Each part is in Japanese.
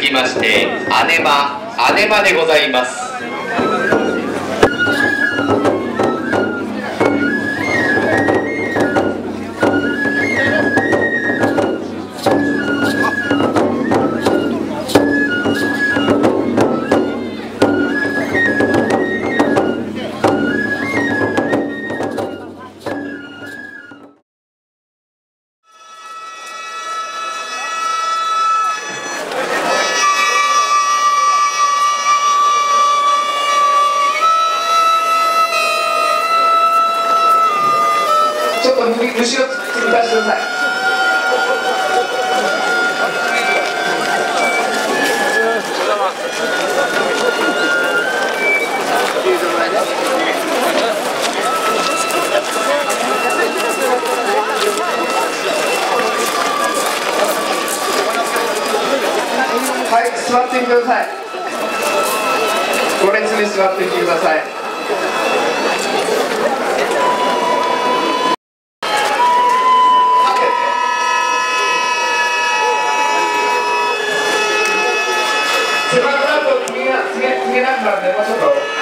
続きまして姉間姉間でございます。後ろしてくださいはい、座ってください。に座ってください。告げ告げながらもうちょっと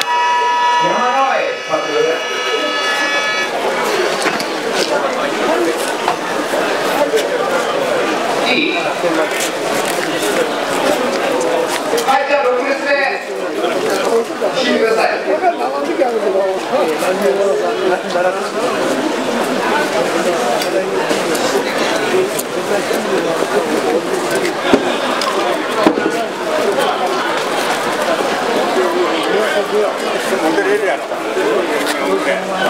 Okay.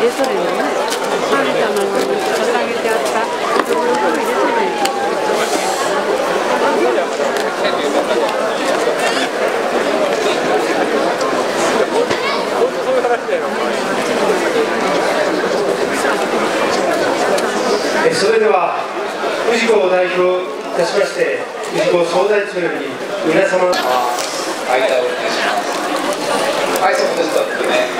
入れね。の捧げてあったところを入れ。それでは氏子を代表いたしまして氏子総大長より皆様の間をお願いします。はい、そうでね。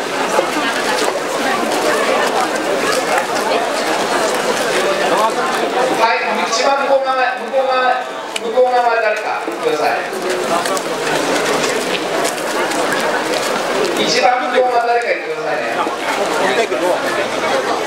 ど